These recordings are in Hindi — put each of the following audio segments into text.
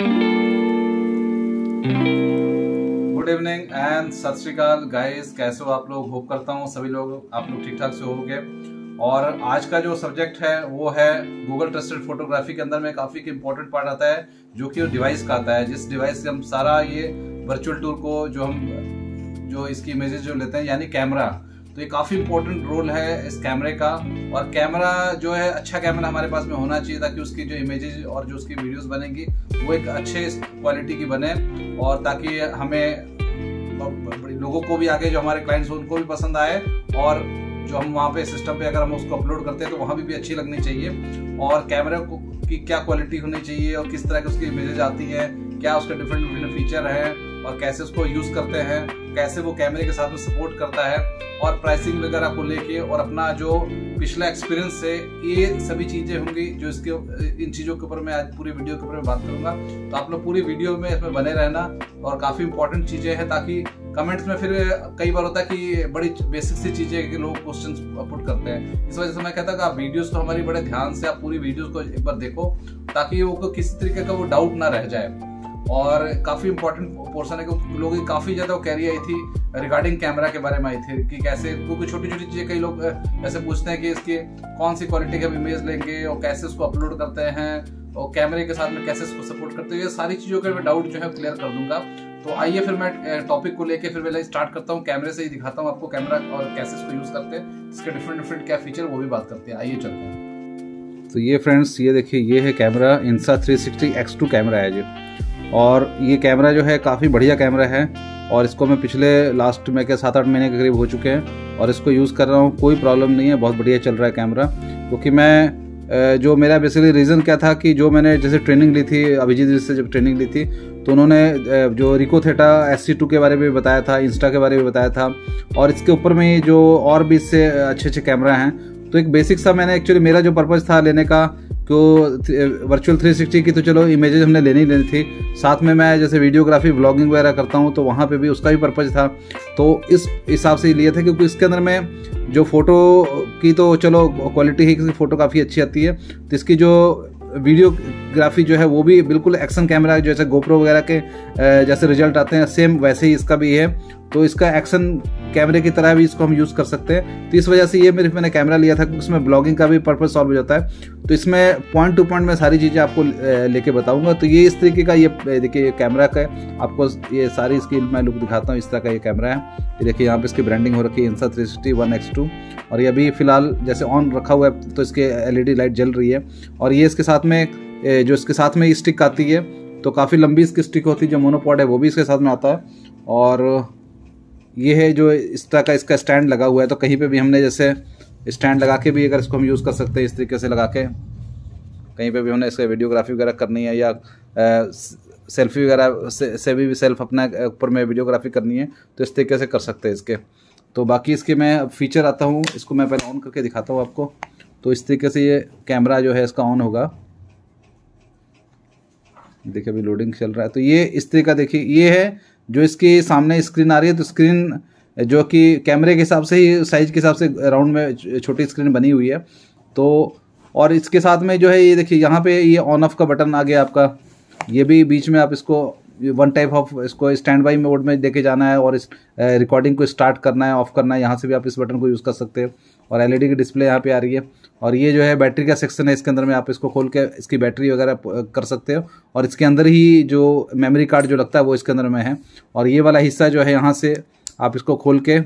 गुड इवनिंग एंड सत श्रीकाल गाइस कैसे हो आप लोग? होप करता हूँ सभी लोग आप लोग ठीक ठाक से होंगे। और आज का जो सब्जेक्ट है, वो है गूगल ट्रस्टेड फोटोग्राफी के अंदर में काफ़ी इंपॉर्टेंट पार्ट आता है, जो कि डिवाइस का आता है। जिस डिवाइस से हम सारा ये वर्चुअल टूर को जो हम, जो इसकी इमेजेस जो लेते हैं, यानी कैमरा तो ये काफ़ी इंपॉर्टेंट रोल है इस कैमरे का। और कैमरा जो है अच्छा कैमरा हमारे पास में होना चाहिए ताकि उसकी जो इमेजेस और जो उसकी वीडियोस बनेंगी वो एक अच्छे क्वालिटी की बने और ताकि हमें लोगों को भी आगे जो हमारे क्लाइंट्स हैं उनको भी पसंद आए और जो हम वहाँ पे सिस्टम पे अगर हम उसको अपलोड करते हैं तो वहाँ भी, भी अच्छी लगनी चाहिए। और कैमरे को की क्या क्वालिटी होनी चाहिए और किस तरह की उसकी इमेजेज आती है क्या उसके डिफरेंट डिफरेंट फीचर है और कैसे उसको यूज़ करते हैं। कैसे वो कैमरे के साथ में सपोर्ट करता है और प्राइसिंग वगैरह को लेके और अपना जो पिछला एक्सपीरियंस है, ये सभी चीज़ें होंगी जो इसके, इन चीज़ों के ऊपर मैं आज पूरी वीडियो के ऊपर बात करूँगा। तो आप लोग पूरी वीडियो में इसमें बने रहना और काफ़ी इंपॉर्टेंट चीज़ें हैं ताकि कमेंट्स में फिर कई बार होता है कि बड़ी बेसिक सी चीज़ें कि लोग क्वेश्चंस पुट करते हैं। इस वजह से मैं कहता हूँ आप वीडियोस तो हमारी बड़े ध्यान से, आप पूरी वीडियोस को एक बार देखो ताकि वो किसी तरीके का वो डाउट ना रह जाए। और काफ़ी इंपॉर्टेंट पोर्सन है कि लोगों की काफ़ी ज़्यादा कैरी आई थी रिगार्डिंग कैमरा के बारे में आई थी कि कैसे क्योंकि छोटी छोटी चीज़ें कई लोग ऐसे पूछते हैं कि इसके कौन सी क्वालिटी के हम इमेज लेंगे और कैसे उसको अपलोड करते हैं और कैमरे के साथ में कैसे उसको सपोर्ट करते हैं, ये सारी चीज़ों के मैं डाउट जो है क्लियर कर दूँगा। तो आइए फिर मैं टॉपिक को लेके फिर मैं स्टार्ट करता हूँ कैमरे से ही दिखाता हूँ आपको कैमरा और कैसे इसको यूज़ करते हैं, इसके डिफरेंट डिफरेंट क्या फीचर वो भी बात करते हैं। आइए चलते हैं। तो ये फ्रेंड्स ये देखिए, ये है कैमरा इंसा 360 X2 कैमरा है जी और ये कैमरा जो है काफ़ी बढ़िया कैमरा है और इसको मैं पिछले लास्ट में के सात आठ महीने के करीब हो चुके हैं और इसको यूज़ कर रहा हूँ। कोई प्रॉब्लम नहीं है, बहुत बढ़िया चल रहा है कैमरा। क्योंकि तो मैं जो मेरा बेसिकली रीज़न क्या था कि जो मैंने जैसे ट्रेनिंग ली थी, अभिजीत जी से जब ट्रेनिंग ली थी तो उन्होंने जो Ricoh Theta S C two के बारे में भी बताया था इंस्टा के बारे में बताया था, और इसके ऊपर में जो और भी इससे अच्छे अच्छे कैमरा हैं। तो एक बेसिक सा मैंने एक्चुअली मेरा जो पर्पज़ था लेने का तो वर्चुअल 360 की तो चलो इमेजेस हमने लेनी लेनी थी। साथ में मैं जैसे वीडियोग्राफी ब्लॉगिंग वगैरह करता हूँ तो वहाँ पे भी उसका भी पर्पज था। तो इस हिसाब से लिए थे, क्योंकि इसके अंदर में जो फ़ोटो की तो चलो क्वालिटी है कि फ़ोटो काफ़ी अच्छी आती है। तो इसकी जो वीडियोग्राफी जो है, वो भी बिल्कुल एक्शन कैमरा जैसे गोप्रो वगैरह के जैसे रिज़ल्ट आते हैं सेम वैसे ही इसका भी है। तो इसका एक्शन कैमरे की तरह भी इसको हम यूज़ कर सकते हैं। तो इस वजह से ये मेरे मैंने कैमरा लिया था उसमें ब्लॉगिंग का भी पर्पज सॉल्व हो जाता है। तो इसमें पॉइंट टू पॉइंट मैं सारी चीज़ें आपको लेके बताऊँगा। तो ये इस तरीके का ये देखिए, ये कैमरा का है। आपको ये सारी इसकी मैं लुक दिखाता हूँ, इस तरह का ये कैमरा है। ये देखिए, यहाँ पे इसकी ब्रांडिंग हो रखी है इंसा three sixty one x two और ये अभी फ़िलहाल जैसे ऑन रखा हुआ है तो इसके एलईडी लाइट जल रही है। और ये इसके साथ में जो इसके साथ में स्टिक आती है तो काफ़ी लंबी इसकी स्टिक होती है, जो मोनोपॉड है, वो भी इसके साथ में आता है। और ये है जो इस तरह का इसका स्टैंड लगा हुआ है तो कहीं पे भी हमने जैसे स्टैंड लगा के भी अगर इसको हम यूज़ कर सकते हैं इस तरीके से लगा के कहीं पे भी हमने इसका वीडियोग्राफी वगैरह करनी है या सेल्फी वगैरह से, से भी सेल्फ अपना ऊपर में वीडियोग्राफी करनी है तो इस तरीके से कर सकते हैं इसके। तो बाकी इसके मैं फीचर आता हूँ इसको मैं पहले ऑन करके दिखाता हूँ आपको। तो इस तरीके से ये कैमरा जो है इसका ऑन होगा। देखिए अभी लोडिंग चल रहा है तो ये इस तरीका देखिए ये है जो इसकी सामने स्क्रीन आ रही है तो स्क्रीन जो कि कैमरे के हिसाब से ही साइज़ के हिसाब से राउंड में छोटी स्क्रीन बनी हुई है। तो और इसके साथ में जो है, ये देखिए, यहाँ पे ये ऑन ऑफ़ का बटन आ गया आपका। ये भी बीच में आप इसको वन टाइप ऑफ़ इसको स्टैंड बाई मोड में देके जाना है और इस रिकॉर्डिंग को स्टार्ट करना है ऑफ़ करना है। यहाँ से भी आप इस बटन को यूज़ कर सकते हैं। और एलईडी की डिस्प्ले यहाँ पे आ रही है। और ये जो है बैटरी का सेक्शन है, इसके अंदर में आप इसको खोल के इसकी बैटरी वगैरह कर सकते हो। और इसके अंदर ही जो मेमोरी कार्ड जो लगता है, वो इसके अंदर में है। और ये वाला हिस्सा जो है, यहाँ से आप इसको खोल के,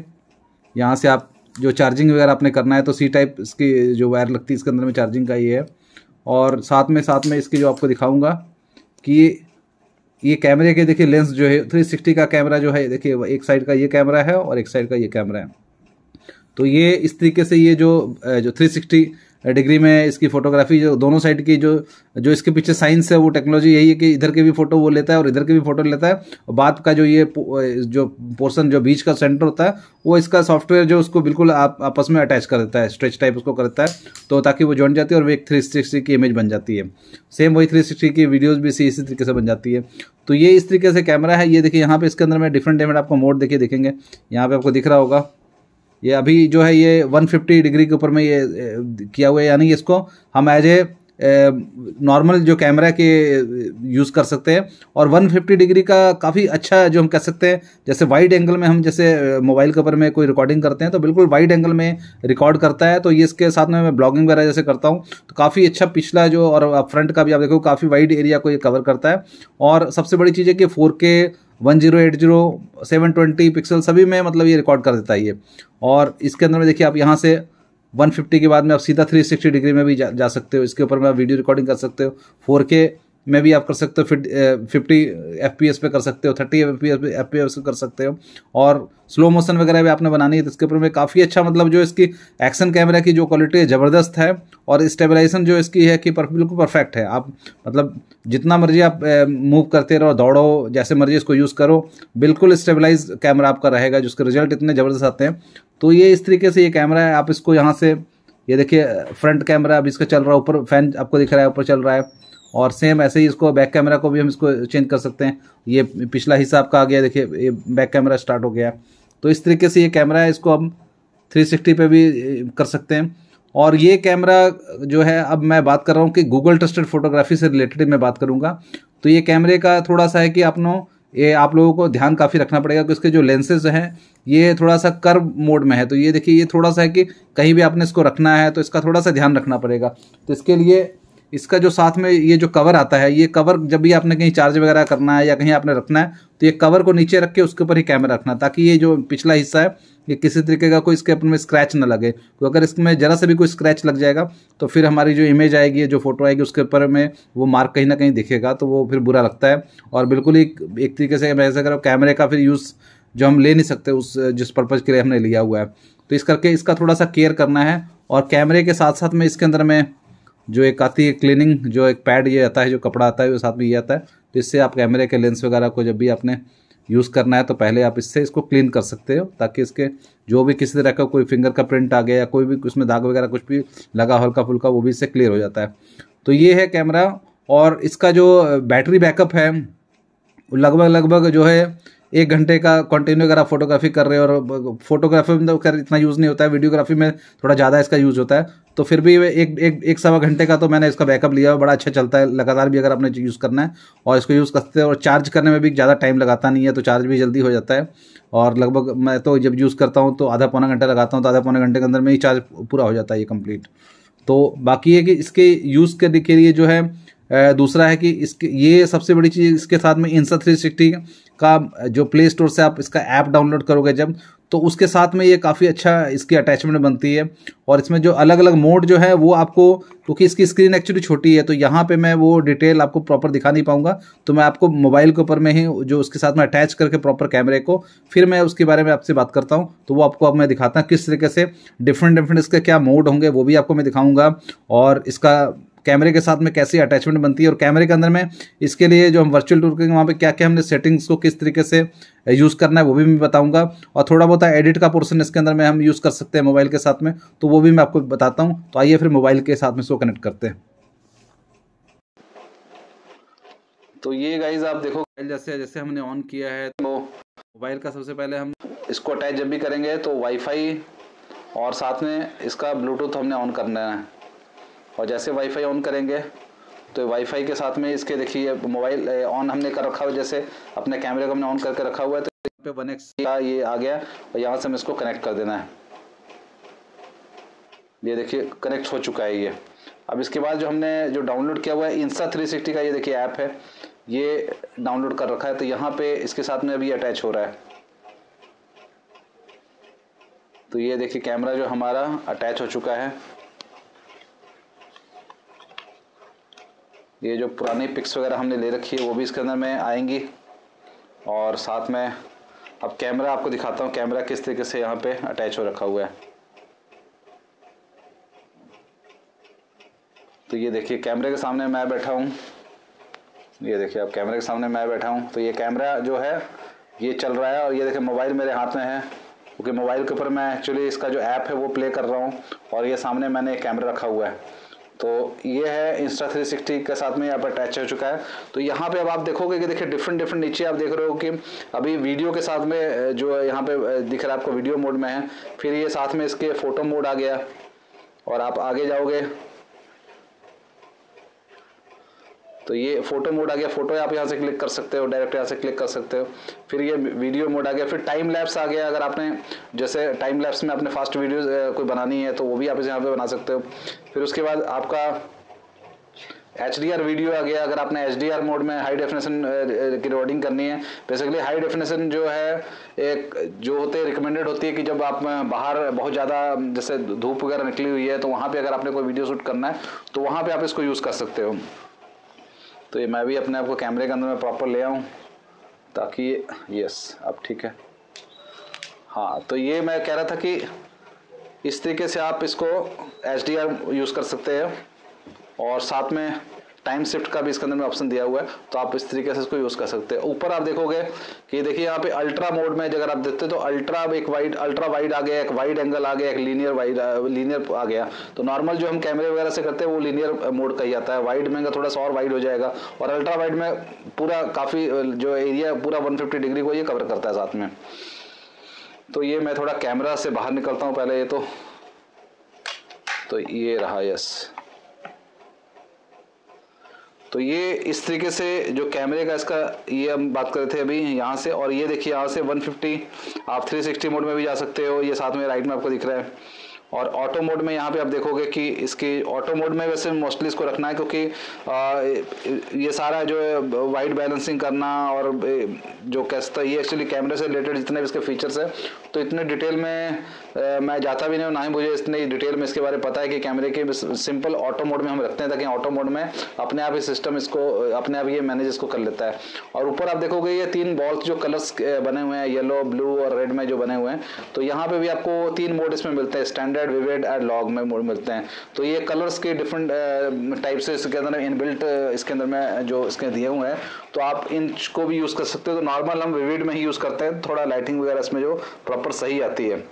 यहाँ से आप जो चार्जिंग वगैरह आपने करना है तो सी टाइप इसकी जो वायर लगती है, इसके अंदर में चार्जिंग का ये है। और साथ में साथ में इसकी जो आपको दिखाऊँगा कि ये कैमरे के, देखिए, लेंस जो है 360 का कैमरा जो है, देखिए एक साइड का ये कैमरा है और एक साइड का ये कैमरा है। तो ये इस तरीके से ये जो जो 360 डिग्री में इसकी फोटोग्राफी जो दोनों साइड की जो जो इसके पीछे साइंस है, वो टेक्नोलॉजी यही है कि इधर के भी फ़ोटो वो लेता है और इधर के भी फ़ोटो लेता है। और बाद का जो ये जो पोर्सन जो बीच का सेंटर होता है, वो इसका सॉफ्टवेयर जो उसको बिल्कुल आप, आपस में अटैच कर देता है, स्ट्रेच टाइप उसको करता है तो ताकि वो ज्वाइन जाती है और वो एक थ्री सिक्सटी की इमेज बन जाती है। सेम वही थ्री सिक्सटी की वीडियोज़ भी इसी तरीके से बन जाती है। तो ये इस तरीके से कैमरा है, ये देखिए यहाँ पे इसके अंदर में डिफरेंट डिफरेंट आपको मोड देखिए, देखेंगे। यहाँ पे आपको दिख रहा होगा। ये अभी जो है ये 150 डिग्री के ऊपर में ये किया हुआ है, यानी इसको हम एज ए नॉर्मल जो कैमरा के यूज़ कर सकते हैं। और 150 डिग्री का काफ़ी अच्छा जो हम कह सकते हैं, जैसे वाइड एंगल में हम जैसे मोबाइल के ऊपर में कोई रिकॉर्डिंग करते हैं तो बिल्कुल वाइड एंगल में रिकॉर्ड करता है। तो ये इसके साथ में मैं ब्लॉगिंग वगैरह जैसे करता हूँ तो काफ़ी अच्छा पिछला जो, और फ्रंट का भी आप देखो, काफ़ी वाइड एरिया को ये कवर करता है। और सबसे बड़ी चीज़ है कि four one zero eight zero seven twenty pixel सभी में मतलब ये रिकॉर्ड कर देता है ये। और इसके अंदर में देखिए आप यहाँ से 150 के बाद में आप सीधा 360 डिग्री में भी जा, जा सकते हो। इसके ऊपर में आप वीडियो रिकॉर्डिंग कर सकते हो। 4K में भी आप कर सकते हो फिफ्टी एफ़ पी एस पे कर सकते हो thirty F P S F P S पे कर सकते हो। और स्लो मोशन वगैरह भी आपने बनानी है तो इसके ऊपर में काफ़ी अच्छा मतलब जो इसकी एक्शन कैमरा की जो क्वालिटी है, ज़बरदस्त है, और स्टेबलाइजेशन जो इसकी है कि बिल्कुल परफेक्ट है। आप मतलब जितना मर्ज़ी आप मूव करते रहो, दौड़ो, जैसे मर्ज़ी इसको यूज़ करो, बिल्कुल स्टेबलाइज कैमरा आपका रहेगा, जिसके रिज़ल्ट इतने ज़बरदस्त आते हैं। तो ये इस तरीके से ये कैमरा है, आप इसको यहाँ से, ये देखिए फ्रंट कैमरा अभी इसका चल रहा है, ऊपर फ़ैन आपको दिख रहा है, ऊपर चल रहा है। और सेम ऐसे ही इसको बैक कैमरा को भी हम इसको चेंज कर सकते हैं। ये पिछला हिस्सा आपका आ गया, देखिए, ये बैक कैमरा स्टार्ट हो गया। तो इस तरीके से ये कैमरा है, इसको हम 360 पे भी कर सकते हैं। और ये कैमरा जो है, अब मैं बात कर रहा हूँ कि गूगल ट्रस्टेड फोटोग्राफी से रिलेटेड मैं बात करूँगा। तो ये कैमरे का थोड़ा सा है कि अपनों, ये आप लोगों को ध्यान काफ़ी रखना पड़ेगा कि इसके जो लेंसेज हैं, ये थोड़ा सा कर्व मोड में है। तो ये देखिए, ये थोड़ा सा है कि कहीं भी आपने इसको रखना है तो इसका थोड़ा सा ध्यान रखना पड़ेगा। तो इसके लिए इसका जो साथ में ये जो कवर आता है, ये कवर जब भी आपने कहीं चार्ज वगैरह करना है या कहीं आपने रखना है तो ये कवर को नीचे रख के उसके ऊपर ही कैमरा रखना, ताकि ये जो पिछला हिस्सा है, ये किसी तरीके का कोई इसके अपन में स्क्रैच ना लगे। तो अगर इसमें ज़रा से भी कोई स्क्रैच लग जाएगा तो फिर हमारी जो इमेज आएगी, जो फ़ोटो आएगी, उसके ऊपर में वो मार्क कहीं ना कहीं दिखेगा तो वो फिर बुरा लगता है। और बिल्कुल ही एक तरीके से ऐसा करो कैमरे का फिर यूज़ जो हम ले नहीं सकते, उस, जिस पर्पज़ के लिए हमने लिया हुआ है। तो इस करके इसका थोड़ा सा केयर करना है, और कैमरे के साथ साथ में इसके अंदर में जो एक आती है क्लीनिंग जो एक पैड ये आता है, जो कपड़ा आता है, वो साथ में ये आता है तो इससे आप कैमरे के लेंस वगैरह को जब भी आपने यूज़ करना है तो पहले आप इससे इसको क्लीन कर सकते हो, ताकि इसके जो भी किसी तरह का कोई फिंगर का प्रिंट आ गया या कोई भी उसमें दाग वगैरह कुछ भी लगा हल्का फुल्का, वो भी इससे क्लियर हो जाता है। तो ये है कैमरा और इसका जो बैटरी बैकअप है लगभग लगभग जो है एक घंटे का कंटिन्यू अगर आप फोटोग्राफी कर रहे हो, और फोटोग्राफी में तो खैर इतना यूज़ नहीं होता है वीडियोग्राफी में थोड़ा ज़्यादा इसका यूज़ होता है तो फिर भी एक एक एक सवा घंटे का तो मैंने इसका बैकअप लिया बड़ा अच्छा चलता है। लगातार भी अगर आपने यूज़ करना है और इसको यूज़ करते हैं और चार्ज करने में भी ज़्यादा टाइम लगाता नहीं है तो चार्ज भी जल्दी हो जाता है। और लगभग मैं तो जब यूज़ करता हूँ तो आधा पौना घंटा लगाता हूँ तो आधा पौने घंटे के अंदर में ही चार्ज पूरा हो जाता है ये कंप्लीट तो बाकी है कि इसके यूज़ करने के लिए जो है दूसरा है कि इसके, ये सबसे बड़ी चीज़ इसके साथ में इंसा थ्री सिक्सटी का जो प्ले स्टोर से आप इसका ऐप डाउनलोड करोगे जब तो उसके साथ में ये काफ़ी अच्छा इसकी अटैचमेंट बनती है। और इसमें जो अलग अलग मोड जो है, वो आपको, क्योंकि तो इसकी स्क्रीन एक्चुअली छोटी है तो यहाँ पे मैं वो डिटेल आपको प्रॉपर दिखा नहीं पाऊँगा। तो मैं आपको मोबाइल के ऊपर में ही जो उसके साथ में अटैच करके प्रॉपर कैमरे को, फिर मैं उसके बारे में आपसे बात करता हूँ। तो वो आपको अब मैं दिखाता हूँ किस तरीके से डिफरेंट डिफरेंट इसके क्या मोड होंगे, वो भी आपको मैं दिखाऊँगा। और इसका कैमरे के साथ में कैसी अटैचमेंट बनती है और कैमरे के अंदर में इसके लिए जो हम वर्चुअल टूर करेंगे वहाँ पे क्या क्या हमने सेटिंग्स को किस तरीके से यूज़ करना है वो भी मैं बताऊँगा। और थोड़ा बहुत एडिट का पोर्सन इसके अंदर में हम यूज़ कर सकते हैं मोबाइल के साथ में तो वो भी मैं आपको बताता हूँ। तो आइए फिर मोबाइल के साथ में इसको कनेक्ट करते हैं। तो ये गाइज़ आप देखो। जैसे जैसे हमने ऑन किया है तो मोबाइल का सबसे पहले हम इसको अटैच जब भी करेंगे तो वाईफाई और साथ में इसका ब्लूटूथ हमने ऑन करना है। और जैसे वाईफाई ऑन करेंगे तो वाईफाई के साथ में इसके देखिए मोबाइल ऑन हमने कर रखा हुआ जैसे अपने कैमरे को हमने ऑन करके रखा हुआ है तो पे वन एक्स का ये आ गया और यहाँ से हमें इसको कनेक्ट कर देना है। ये देखिए कनेक्ट हो चुका है ये। अब इसके बाद जो हमने जो डाउनलोड किया हुआ है इंस्टा थ्री का ये देखिए ऐप है, ये डाउनलोड कर रखा है तो यहाँ पे इसके साथ में अभी अटैच हो रहा है। तो ये देखिए कैमरा जो हमारा अटैच हो चुका है ये जो पुरानी पिक्स वगैरह हमने ले रखी है, वो भी इसके अंदर में आएँगी। और साथ में अब कैमरा आपको दिखाता हूँ कैमरा किस तरीके से यहाँ पे अटैच हो रखा हुआ है। तो ये देखिए कैमरे के सामने मैं बैठा हूँ। ये देखिए, अब कैमरे के सामने मैं बैठा हूँ। तो ये कैमरा जो है, ये चल रहा है और ये देखिए मोबाइल मेरे हाथ में है। क्योंकि मोबाइल के ऊपर मैं एक्चुअली इसका जो ऐप है, वो प्ले कर रहा हूँ। और ये सामने मैंने एक कैमरा रखा हुआ है। तो ये है इंस्टा 360 के साथ में यहाँ पर अटैच हो चुका है। तो यहाँ पे अब आप देखोगे कि देखिए डिफरेंट डिफरेंट नीचे आप देख रहे हो कि अभी वीडियो के साथ में जो यहाँ पे दिख रहा है आपको वीडियो मोड में है। फिर ये साथ में इसके फ़ोटो मोड आ गया। और आप आगे जाओगे। तो ये फ़ोटो मोड आ गया। फ़ोटो आप यहाँ से क्लिक कर सकते हो डायरेक्ट यहाँ से क्लिक कर सकते हो। फिर ये वीडियो मोड आ गया। फिर टाइम लैप्स आ गया। अगर आपने, जैसे टाइम लैप्स में अपने फास्ट वीडियो कोई बनानी है तो वो भी आप इसे यहाँ पे बना सकते हो। फिर उसके बाद आपका एचडीआर वीडियो आ गया। अगर आपने एचडीआर मोड में हाई डेफिनेशन की रिकॉर्डिंग करनी है बेसिकली हाई डेफिनेशन जो है, एक, जो होते रिकमेंडेड होती है कि जब आप बाहर बहुत ज़्यादा, जैसे धूप वगैरह निकली हुई है तो वहाँ पे अगर आपने कोई वीडियो शूट करना है तो वहाँ पे आप इसको यूज़ कर सकते हो। तो ये मैं भी अपने आप को कैमरे के अंदर में प्रॉपर ले आऊँ ताकि यस अब ठीक है। हाँ तो ये मैं कह रहा था कि इस तरीके से आप इसको एचडीआर यूज़ कर सकते हैं और साथ में टाइम शिफ्ट का भी इसके अंदर में ऑप्शन दिया हुआ है तो आप इस तरीके से इसको यूज़ कर सकते हैं। ऊपर आप देखोगे कि देखिए यहाँ पे अल्ट्रा मोड में अगर आप देखते तो अल्ट्रा एक वाइड अल्ट्रा वाइड आ गया, एक वाइड एंगल आ गया, एक लीनियर वाइड लीनियर आ गया। तो नॉर्मल जो हम कैमरे वगैरह से करते हैं, वो लीनियर मोड का ही आता है। वाइड में थोड़ा सा और वाइड हो जाएगा, और अल्ट्रा वाइड में पूरा काफ़ी जो एरिया पूरा वन डिग्री को ये कवर करता है साथ में। तो ये मैं थोड़ा कैमरा से बाहर निकलता हूँ पहले ये तो। तो ये रहा यस तो ये इस तरीके से जो कैमरे का इसका ये हम बात कर रहे थे अभी यहाँ से, और ये देखिए यहाँ से 150, आप 360 मोड में भी जा सकते हो, ये साथ में राइट में आपको दिख रहा है। और ऑटो मोड में यहाँ पे आप देखोगे कि इसकी ऑटो मोड में वैसे मोस्टली इसको रखना है क्योंकि ये सारा जो है वाइट बैलेंसिंग करना और जो कैसा ये एक्चुअली कैमरे से रिलेटेड जितने भी इसके फीचर्स है तो इतने डिटेल में मैं जाता भी नहीं ना ही मुझे इतने डिटेल में इसके बारे में पता है कि कैमरे के सिंपल ऑटो मोड में हम रखते हैं, ताकि ऑटो मोड में अपने आप ही सिस्टम इसको, अपने आप ये मैनेज इसको कर लेता है। और ऊपर आप देखोगे ये तीन बॉल्स जो कलर्स बने हुए हैं येलो ब्लू और रेड में जो बने हुए हैं तो यहाँ पे भी आपको तीन मोड इसमें मिलते हैं स्टैंडर्ड विवेड एंड लॉग में मोड मिलते हैं। तो ये कलर्स के डिफरेंट टाइप से इसके अंदर इनबिल्ट इसके अंदर में जो इसके दिए हुए हैं तो आप इनको भी यूज़ कर सकते हो। तो नॉर्मल हम विविड में ही यूज़ करते हैं। थोड़ा लाइटिंग वगैरह इसमें जो प्रॉपर सही आती है।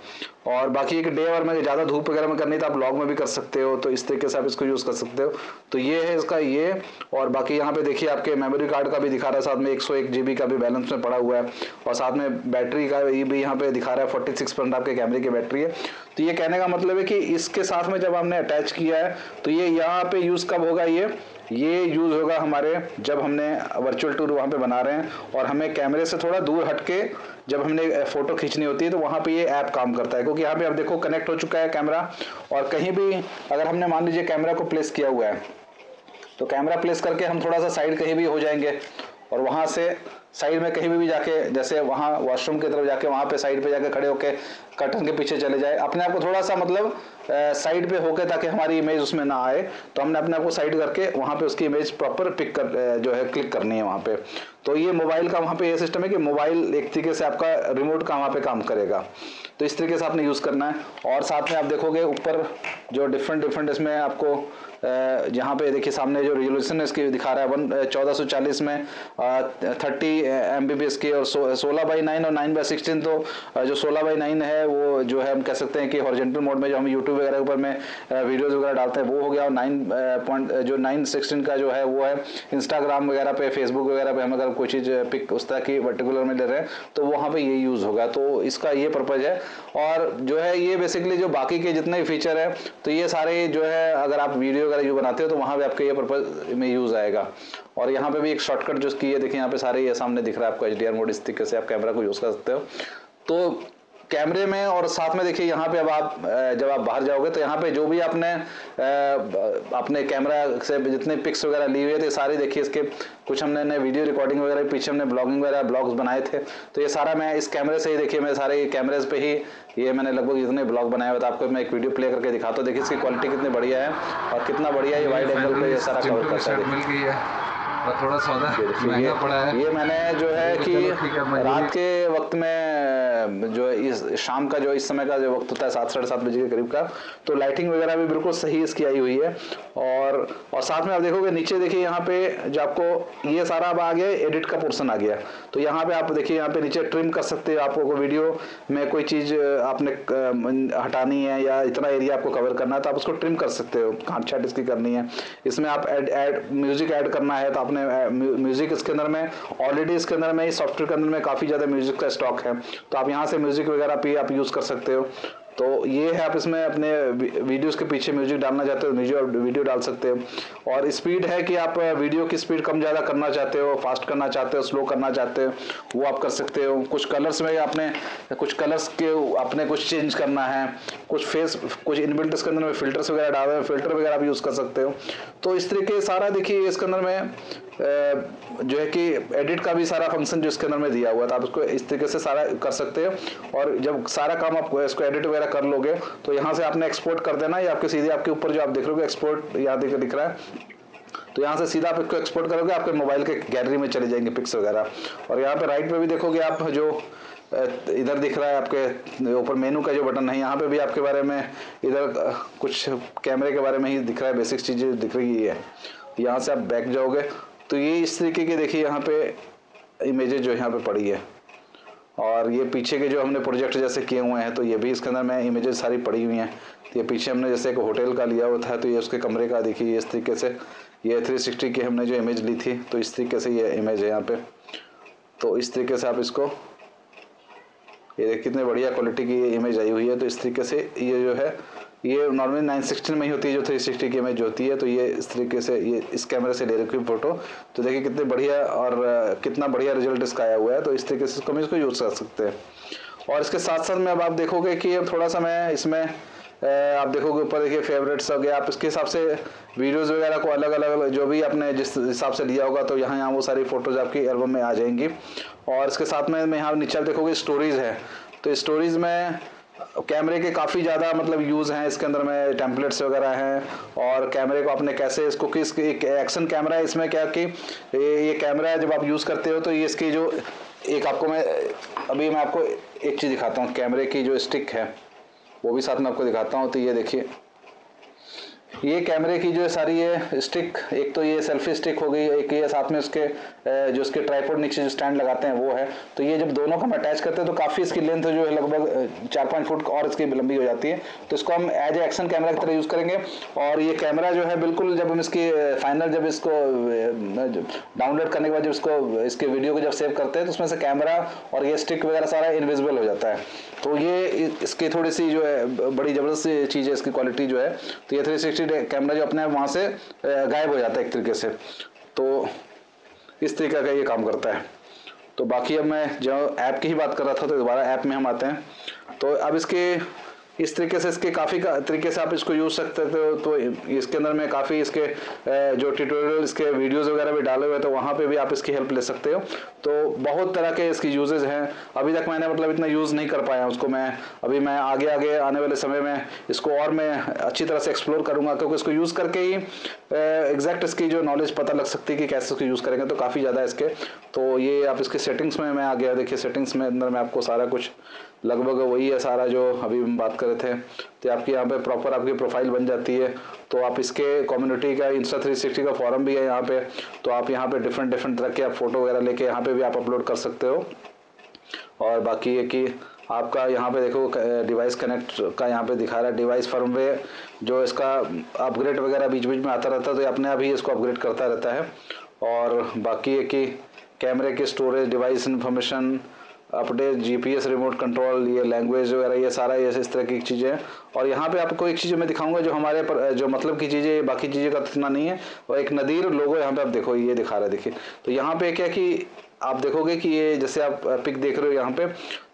और बाकी एक डे और में ज़्यादा धूप वगैरह में करनी तो आप लॉग में भी कर सकते हो तो इस तरीके से आप इसको यूज़ कर सकते हो। तो ये है इसका ये, और बाकी यहाँ पे देखिए आपके मेमोरी कार्ड का भी दिखा रहा है, साथ में एक सौ का भी बैलेंस में पड़ा हुआ है, और साथ में बैटरी का ये भी यहाँ पे दिखा रहा है फोर्टी आपके कैमरे की बैटरी है। तो ये कहने का मतलब है कि इसके साथ में जब हमने अटैच किया है तो ये यहाँ पे यूज़ कब होगा ये? ये यूज़ होगा हमारे जब हमने वर्चुअल टूर वहाँ पे बना रहे हैं और हमें कैमरे से थोड़ा दूर हटके जब हमने फ़ोटो खींचनी होती है तो वहाँ पे ये ऐप काम करता है। क्योंकि यहाँ पे आप देखो कनेक्ट हो चुका है कैमरा और कहीं भी अगर हमने मान लीजिए कैमरा को प्लेस किया हुआ है तो कैमरा प्लेस करके हम थोड़ा सा साइड कहीं भी हो जाएँगे और वहाँ से साइड में कहीं भी, भी जाके जैसे वहाँ वॉशरूम की तरफ़ जाके वहाँ पे साइड पे जाके खड़े होके कर्टन के पीछे चले जाए। अपने आप को थोड़ा सा मतलब साइड पे होके ताकि हमारी इमेज उसमें ना आए तो हमने अपने आप को साइड करके वहाँ पे उसकी इमेज प्रॉपर पिक कर जो है क्लिक करनी है वहाँ पे। तो ये मोबाइल का वहाँ पे ये सिस्टम है कि मोबाइल एक तरीके से आपका रिमोट का वहाँ पे काम करेगा। तो इस तरीके से आपने यूज़ करना है। और साथ में आप देखोगे ऊपर जो डिफरेंट डिफरेंट इसमें आपको यहाँ पे देखिए सामने जो रेजोल्यूशन है इसकी दिखा रहा है, वन चौदह सौ चालीस में थर्टी एम बी की और सोलह बाई नाइन और नाइन बाई सिक्सटीन तो जो सोलह बाई नाइन है, वो जो है हम कह सकते हैं कि हॉर्जेंटल मोड में जो हम यूट्यूब वगैरह के ऊपर में वीडियोज़ वगैरह डालते हैं, वो हो गया और नाइन पॉइंट जो नाइन सिक्सटीन का जो है, वो है इंस्टाग्राम वगैरह पे फेसबुक वगैरह पे हम अगर कोई चीज़ पिक उस तरह की पर्टिकुलर में ले रहे हैं तो वहाँ पे ये यूज़ होगा। तो इसका ये पर्पज़ है। और जो है, ये बेसिकली जो बाकी के जितने फीचर है तो ये सारे जो है, अगर आप वीडियो वगैरह जो बनाते हो तो वहाँ पे आपके ये पर्पज में यूज़ आएगा। और यहाँ पे भी एक शॉर्टकट जो की है, देखिए यहाँ पे सारे ये सामने दिख रहा है आपको एच मोड इस तरीके से आप कैमरा को यूज़ कर सकते हो। तो कैमरे में और साथ में देखिए यहाँ पे अब आप जब आप बाहर जाओगे तो यहाँ पे जो भी आपने अपने कैमरा से जितने पिक्स वगैरह ली हुई है तो सारी देखिए इसके कुछ हमने नए वीडियो रिकॉर्डिंग वगैरह पीछे हमने ब्लॉगिंग वगैरह ब्लॉग्स बनाए थे। तो ये सारा मैं इस कैमरे से ही देखिए मैं सारे कैमरेज पे ही ये मैंने लगभग जितने ब्लॉग बनाए हुए थे आपको मैं एक वीडियो प्ले करके दिखाता हूँ। देखिए इसकी क्वालिटी कितनी बढ़िया है और कितना बढ़िया ये वाइड एंगल पे ये सारा कवर करता है। थोड़ा सौदा महँगा पड़ा है। ये मैंने जो है कि रात के वक्त में जो इस शाम का जो इस समय का जो वक्त होता है, सात, साढ़े सात बजे के करीब का तो लाइटिंग वगैरह भी बिल्कुल सही इसकी आई हुई है। और और साथ में आप देखोगे, नीचे देखिए, यहाँ पे जो आपको ये सारा अब आ गया एडिट का पोर्सन आ गया। तो यहाँ पे आप देखिए, यहाँ पे नीचे ट्रिम कर सकते हो आपको वीडियो में कोई चीज़ आपने हटानी है या इतना एरिया आपको कवर करना है तो आप उसको ट्रिम कर सकते हो। काट छाट इसकी करनी है। इसमें आप एड एड म्यूज़िक ऐड करना है तो आपने म्यूज़िक इसके अंदर में ऑलरेडी इसके अंदर में सॉफ्टवेयर के अंदर में काफ़ी ज़्यादा म्यूज़िक का स्टॉक है। तो आप यहाँ से म्यूज़िक वगैरह भी आप यूज़ कर सकते हो। तो ये है आप इसमें अपने वीडियोस के पीछे म्यूज़िक डालना चाहते हो म्यूज़िक वीडियो डाल सकते हो। और स्पीड है कि आप वीडियो की स्पीड कम ज़्यादा करना चाहते हो फास्ट करना चाहते हो स्लो करना चाहते हो, वो आप कर सकते हो। कुछ कलर्स में आपने, कुछ कलर्स के आपने कुछ चेंज करना है, कुछ फेस कुछ इनबिल्ट इसके अंदर में फिल्टर्स वगैरह डाल हैं फ़िल्टर वगैरह भी यूज़ कर सकते हो। तो इस तरीके सारा देखिए इसके अंदर में जो है कि एडिट का भी सारा फ़ंक्शन जो इसके अंदर में दिया हुआ है तो आप इसको इस तरीके से सारा कर सकते हो। और जब सारा काम आप इसको एडिट वगैरह कर लोगे तो यहाँ से आपने एक्सपोर्ट कर देना, या आपके सीधे आपके ऊपर जो आप देख रहे हो एक्सपोर्ट यहाँ दिख दिख रहा है। तो यहाँ से सीधा आप इसको एक्सपोर्ट करोगे, आपके मोबाइल के गैलरी में चले जाएँगे पिक्स वगैरह। और यहाँ पे राइट पे भी देखोगे आप जो इधर दिख रहा है आपके, ऊपर मेनू का जो बटन है, यहाँ पे भी आपके बारे में, इधर कुछ कैमरे के बारे में ही दिख रहा है बेसिक चीज़ें दिख रही है। यहाँ से आप बैक जाओगे तो ये इस तरीके की देखिए यहाँ पे इमेजेस जो यहाँ पे पड़ी है। और ये पीछे के जो हमने प्रोजेक्ट जैसे किए हुए हैं तो ये भी इसके अंदर मैं इमेजेस सारी पड़ी हुई हैं। ये पीछे हमने जैसे एक होटल का लिया हुआ था तो ये उसके कमरे का देखिए, इस तरीके से ये 360 की हमने जो इमेज ली थी तो इस तरीके से ये इमेज है यहाँ पे। तो इस तरीके से आप इसको, ये कितने बढ़िया क्वालिटी की ये इमेज आई हुई है तो इस तरीके से ये जो है ये नॉर्मली नाइन सिक्सटीन में ही होती है जो थ्री सिक्सटी की इमेज होती है तो ये इस तरीके से, ये इस कैमरे से ले रखी फ़ोटो तो देखिए कितने बढ़िया और कितना बढ़िया रिज़ल्ट इसका आया हुआ है तो इस तरीके से इसको हम इसको यूज़ कर सकते हैं। और इसके साथ साथ में अब आप देखोगे कि अब थोड़ा सा मैं इसमें आप देखोगे ऊपर देखिए फेवरेट्स हो गए आप इसके हिसाब से वीडियोस वगैरह को अलग अलग जो भी आपने जिस हिसाब से लिया होगा तो यहाँ यहाँ वो सारी फ़ोटोज़ आपकी एल्बम में आ जाएँगी। और इसके साथ मैं यहाँ नीचे आप देखोगे स्टोरीज है। तो स्टोरीज में कैमरे के काफ़ी ज़्यादा मतलब यूज़ हैं, इसके अंदर में टेम्पलेट्स वगैरह हैं, और कैमरे को आपने कैसे इसको किस, एक एक्शन कैमरा है इसमें क्या कि ये ये कैमरा है जब आप यूज़ करते हो तो ये इसकी जो, एक आपको मैं, अभी मैं आपको एक चीज़ दिखाता हूँ, कैमरे की जो स्टिक है, वो भी साथ में आपको दिखाता हूँ तो ये देखिए। ये कैमरे की जो है सारी ये स्टिक, एक तो ये सेल्फी स्टिक हो गई, एक ये साथ में उसके जो उसके ट्राईपोर्ड नीचे जो स्टैंड लगाते हैं वो है। तो ये जब दोनों को हम अटैच करते हैं तो काफ़ी इसकी लेंथ जो है लगभग चार पाँच फुट और इसकी लंबी हो जाती है। तो इसको हम एज ए एक्शन कैमरा की तरह यूज़ करेंगे। और ये कैमरा जो है बिल्कुल जब हम इसकी फाइनल जब इसको डाउनलोड करने के बाद जब इसको, इसके वीडियो को जब सेव करते हैं तो उसमें से कैमरा और ये स्टिक वगैरह सारा इनविजिबल हो जाता है। तो ये इसकी थोड़ी सी जो है बड़ी ज़बरदस्त चीज़ है, इसकी क्वालिटी जो है। तो ये थ्री सिक्सटी कैमरा जो अपने आप वहाँ से गायब हो जाता है एक तरीके से। तो इस तरीके का ये काम करता है। तो बाकी अब मैं जो ऐप की ही बात कर रहा था तो दोबारा ऐप में हम आते हैं। तो अब इसके इस तरीके से इसके काफ़ी का, तरीके से आप इसको यूज़ सकते थे तो इसके अंदर में काफ़ी इसके जो ट्यूटोरियल इसके वीडियोस वगैरह भी डाले हुए तो वहाँ पे भी आप इसकी हेल्प ले सकते हो। तो बहुत तरह के इसकी यूजेज हैं। अभी तक मैंने मतलब इतना यूज़ नहीं कर पाया उसको मैं। अभी मैं आगे आगे आने वाले समय में इसको और मैं अच्छी तरह से एक्सप्लोर करूँगा क्योंकि इसको यूज़ करके ही एग्जैक्ट इसकी जो नॉलेज पता लग सकती है कि कैसे उसको यूज़ करेंगे तो काफ़ी ज़्यादा इसके। तो ये आप इसके सेटिंग्स में मैं आ गया देखिए सेटिंग्स में अंदर मैं आपको सारा कुछ लगभग वही है सारा जो अभी हम बात कर रहे थे। तो आपकी यहाँ पे प्रॉपर आपकी प्रोफ़ाइल बन जाती है। तो आप इसके कम्युनिटी का इंस्टा थ्री सिक्सटी का फॉरम भी है यहाँ पे। तो आप यहाँ पे डिफरेंट डिफरेंट तरह के आप फ़ोटो वगैरह लेके यहाँ पे भी आप अपलोड कर सकते हो। और बाकी ये कि आपका यहाँ पे देखो डिवाइस कनेक्ट का यहाँ पे दिखा रहा है। डिवाइस फर्मवेयर जो इसका अपग्रेड वगैरह बीच बीच में आता रहता है तो अपने आप ही इसको अपग्रेड करता रहता है। और बाकी है कि कैमरे की storage device information update GPS remote control ये लैंग्वेज वगैरह, ये सारा, ये इस तरह की चीज़ें हैं। और यहाँ पे आपको एक चीज़ मैं दिखाऊँगा जो हमारे पर, जो मतलब की चीज़ें, बाकी चीज़ें का इतना नहीं है। और एक नदीर लोगो यहाँ पे आप देखो, ये दिखा रहा है, देखिए। तो यहाँ पे क्या कि आप देखोगे कि ये जैसे आप पिक देख रहे हो यहाँ पे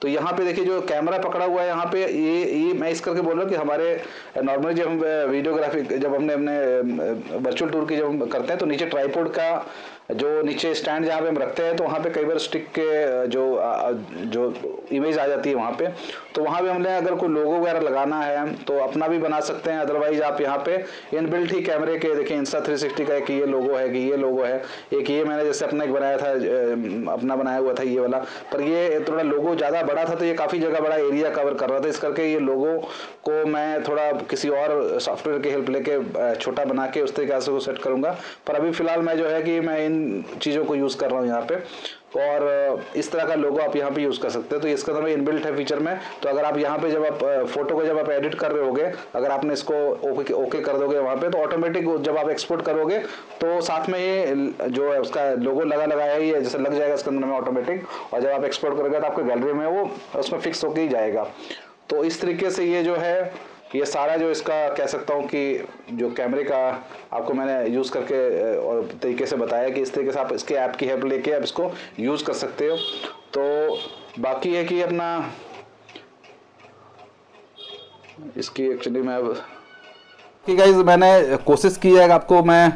तो यहाँ पे देखिए जो कैमरा पकड़ा हुआ है यहाँ पे, ये ये मैं इस करके बोल रहा हूँ कि हमारे नॉर्मली जब हम, वीडियोग्राफी, जब हमने अपने वर्चुअल टूर की जब हम करते हैं तो नीचे ट्राईपोर्ड का जो नीचे स्टैंड जहाँ पे हम रखते हैं तो वहाँ पे कई बार स्टिक के जो जो इमेज आ जाती है वहाँ पे। तो वहाँ पे हमने अगर कोई लोगो वगैरह लगाना है तो अपना भी बना सकते हैं। अदरवाइज़ आप यहाँ पे इनबिल्ट ही कैमरे के, देखिए इंस्टा 360 का एक ये लोगो है, कि ये लोगो है। एक ये मैंने जैसे अपना एक बनाया था अपना बनाया हुआ था ये वाला। पर ये थोड़ा लोगो ज़्यादा बड़ा था तो ये काफ़ी जगह बड़ा एरिया कवर कर रहा था। इस करके ये लोगो को मैं थोड़ा किसी और सॉफ्टवेयर की हेल्प लेके छोटा बना के उस तरीके से सेट करूँगा। पर अभी फ़िलहाल मैं जो है कि मैं इन चीज़ों को यूज़ कर रहा हूँ यहाँ पे। और इस तरह का लोगो आप यहाँ पे यूज़ कर सकते हैं। तो इसके में इनबिल्ट है फीचर में। तो अगर आप यहाँ पे जब आप फ़ोटो को जब आप एडिट कर रहे होगे, अगर आपने इसको ओके ओके कर दोगे वहाँ पे तो ऑटोमेटिक जब आप एक्सपोर्ट करोगे तो साथ में ये जो है उसका लोगो लगा लगाया ही है, जैसे लग जाएगा इसके अंदर में ऑटोमेटिक और जब आप एक्सपोर्ट करोगे तो आपके गैलरी में वो, उसमें फिक्स होकर ही जाएगा। तो इस तरीके से ये जो है ये सारा जो इसका कह सकता हूँ कि जो कैमरे का आपको मैंने यूज़ करके और तरीके से बताया कि इस तरीके से आप इसके ऐप की हेल्प लेके आप इसको यूज़ कर सकते हो। तो बाकी है कि अपना इसकी एक्चुअली मैं अब ठीक है मैंने कोशिश की है आपको मैं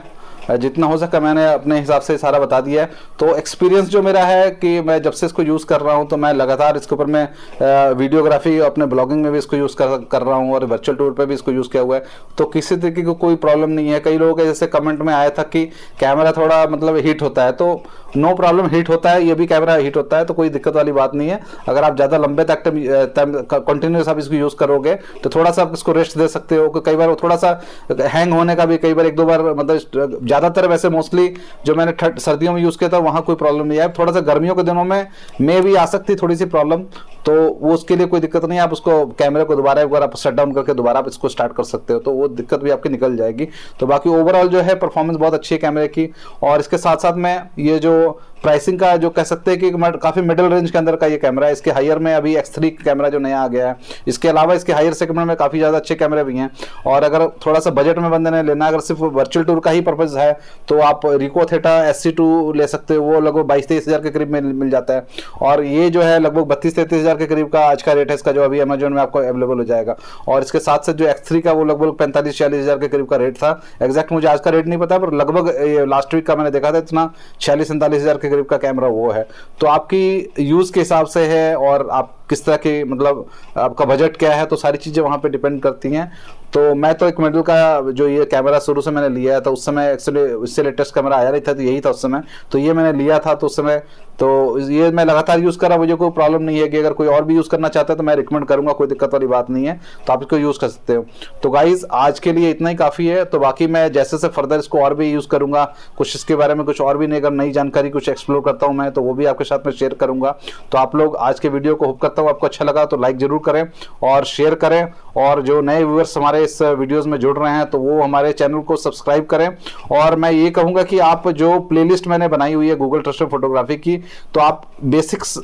जितना हो सका मैंने अपने हिसाब से सारा बता दिया है। तो एक्सपीरियंस जो मेरा है कि मैं जब से इसको यूज़ कर रहा हूँ तो मैं लगातार इसके ऊपर मैं वीडियोग्राफी अपने ब्लॉगिंग में भी इसको यूज़ कर कर रहा हूँ और वर्चुअल टूर पर भी इसको यूज़ किया हुआ है। तो किसी तरीके को कोई प्रॉब्लम नहीं है। कई लोगों के जैसे कमेंट में आया था कि कैमरा थोड़ा मतलब हीट होता है तो नो प्रॉब्लम हीट होता है, ये भी कैमरा हीट होता है तो कोई दिक्कत वाली बात नहीं है। अगर आप ज़्यादा लंबे तक कंटिन्यूस आप इसको यूज़ करोगे तो थोड़ा सा आप इसको रेस्ट दे सकते हो। कई बार थोड़ा सा हैंग होने का भी कई बार एक दो बार मतलब ज़्यादातर वैसे मोस्टली जो मैंने सर्दियों में यूज़ किया था, वहाँ कोई प्रॉब्लम नहीं आया थोड़ा सा गर्मियों के दिनों में मे भी आ सकती थोड़ी सी प्रॉब्लम तो वो उसके लिए कोई दिक्कत नहीं आप उसको कैमरे को दोबारा एक बार आप शट डाउन करके दोबारा आप इसको स्टार्ट कर सकते हो तो वो दिक्कत भी आपकी निकल जाएगी। तो बाकी ओवरऑल जो है परफॉर्मेंस बहुत अच्छी है कैमरे की, और इसके साथ साथ में ये जो प्राइसिंग का जो कह सकते हैं कि काफ़ी मिडिल रेंज के अंदर का ये कैमरा है। इसके हायर में अभी एक्स थ्री कैमरा जो नया आ गया है। इसके अलावा इसके हायर सेगमेंट में काफ़ी ज़्यादा अच्छे कैमरे भी हैं। और अगर थोड़ा सा बजट में बंदे ने लेना अगर सिर्फ़ वर्चुअल टूर का ही पर्पज है तो आप रिको थेटा एस ले सकते हो। वो लगभग बाईस तेईस हज़ार के करीब में मिल जाता है। और ये जो है लगभग बत्तीस तैतीस हज़ार के करीब का आज का रेट है। इसका जो अभी अमेजोन में आपको अवेलेबल हो जाएगा। और इसके साथ साथ जो एक्स थ्री का वो लगभग पैंतालीस चालीस हज़ार के करीब का रेट था। एक्जैक्ट मुझे आज का रेट नहीं पता, पर लगभग लास्ट वीक का मैंने देखा था इतना, छियालीस सैंतालीस हज़ार के करीब का कैमरा वो है। तो आपकी यूज़ के हिसाब से है और आप किस तरह की मतलब आपका बजट क्या है तो सारी चीज़ें वहाँ पे डिपेंड करती हैं। तो मैं तो एक मेडल का जो ये कैमरा शुरू से मैंने लिया था, उस समय एक्चुअली इससे लेटेस्ट कैमरा आया नहीं था तो यही था उस समय। तो ये मैंने लिया था तो उस समय तो ये मैं लगातार यूज़ कर रहा मुझे कोई प्रॉब्लम नहीं है कि अगर कोई और भी यूज़ करना चाहता है तो मैं रिकमेंड करूँगा, कोई दिक्कत वाली बात नहीं है तो आप इसको यूज़ कर सकते हो। तो गाइज़ आज के लिए इतना ही काफ़ी है तो बाकी मैं जैसे से फर्दर इसको और भी यूज़ करूँगा, कुछ इसके बारे में कुछ और भी नहीं, अगर नई जानकारी कुछ एक्सप्लोर करता हूँ मैं तो वो भी आपके साथ में शेयर करूँगा। तो आप लोग आज के वीडियो को होप हूँ, आपको अच्छा लगा तो लाइक ज़रूर करें और शेयर करें। और जो नए व्यूअर्स हमारे इस वीडियोज़ में जुड़ रहे हैं तो वो हमारे चैनल को सब्सक्राइब करें। और मैं ये कहूँगा कि आप जो प्लेलिस्ट मैंने बनाई हुई है गूगल ट्रस्ट फोटोग्राफी की तो आप बेसिक्स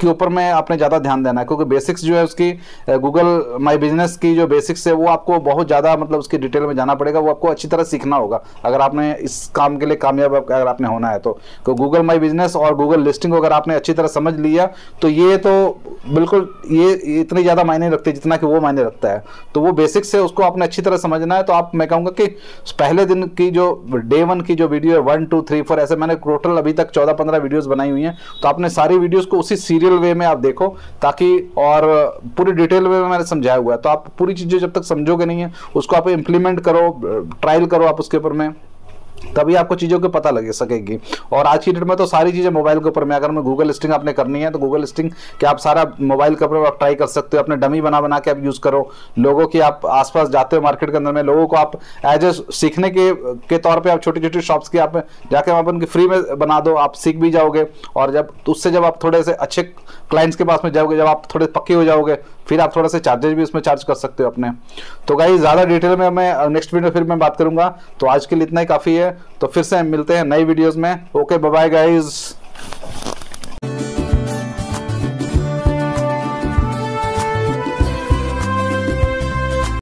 के ऊपर में आपने ज़्यादा ध्यान देना है, क्योंकि बेसिक्स जो है उसकी गूगल माई बिज़नेस की जो बेसिक्स है, वो आपको बहुत ज़्यादा मतलब उसकी डिटेल में जाना पड़ेगा, वो आपको अच्छी तरह सीखना होगा। अगर आपने इस काम के लिए कामयाब अगर आपने होना है तो गूगल माई बिज़नेस और गूगल लिस्टिंग अगर आपने अच्छी तरह समझ लिया तो ये तो बिल्कुल ये इतनी ज़्यादा मायने रखते जितना कि वो मायने रखता है। तो वो बेसिक्स है, उसको आपने अच्छी तरह समझना है तो आप, मैं कहूँगा कि पहले दिन की जो डे वन की जो वीडियो है वन टू थ्री फोर ऐसे मैंने टोटल अभी तक चौदह पंद्रह वीडियोज़ बनाई हुई हैं तो आपने सारी वीडियोज़ को उसी सीरियल डिटेल वे में आप देखो, ताकि और पूरी डिटेल वे में मैंने समझाया हुआ है। तो आप पूरी चीज़ें जब तक समझोगे नहीं है, उसको आप इम्प्लीमेंट करो ट्रायल करो आप उसके ऊपर में। तभी आपको चीज़ों को पता लग, सकेगी। और आज की डेट में तो सारी चीज़ें मोबाइल के ऊपर, में अगर मैं गूगल लिस्टिंग आपने करनी है तो गूगल लिस्टिंग के आप सारा मोबाइल के ऊपर आप ट्राई कर सकते हो। अपने डमी बना बना के आप यूज़ करो। लोगों के आप आसपास जाते हो मार्केट के अंदर में, लोगों को आप एज ए सीखने के के तौर पर आप छोटी छोटी शॉप्स की आप जाके वहाँ पर उनकी फ्री में बना दो, आप सीख भी जाओगे। और जब, उससे जब आप थोड़े से अच्छे क्लाइंट्स के पास में जाओगे, जब आप थोड़े पक्के हो जाओगे फिर आप थोड़ा सा चार्जेस भी उसमें चार्ज कर सकते हो अपने। तो गाई ज़्यादा डिटेल में मैं नेक्स्ट वीडियो फिर मैं बात करूँगा। तो आज के लिए इतना ही, काफ़ी है। तो फिर से मिलते हैं नई वीडियोज़ में। Okay bye guys